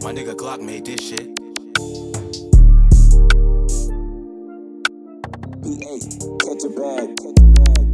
My nigga Glock made this shit. BA, catch a bag, catch a bag.